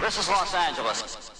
This is Los Angeles.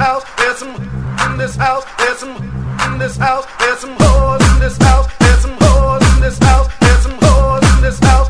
house, there's some in this house, there's some in this house, there's some whores in this house, there's some whores in this house, there's some whores in this house.